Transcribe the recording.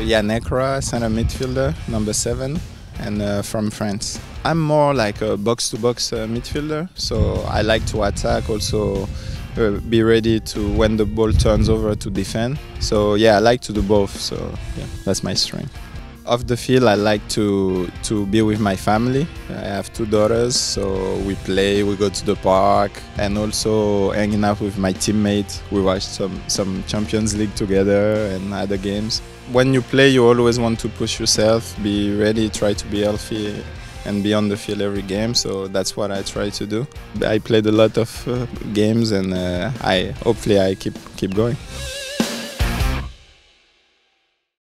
Yann Ekra, center midfielder, number seven, and uh, from France. I'm more like a box-to-box uh, midfielder, so I like to attack, also uh, be ready to when the ball turns over to defend. So yeah, I like to do both. So yeah, that's my strength. Off the field, I like to to be with my family. I have two daughters, so we play, we go to the park, and also hanging out with my teammates. We watch some some Champions League together and other games. When you play, you always want to push yourself, be ready, try to be healthy, and be on the field every game. So that's what I try to do. I played a lot of uh, games, and uh, I hopefully I keep keep going.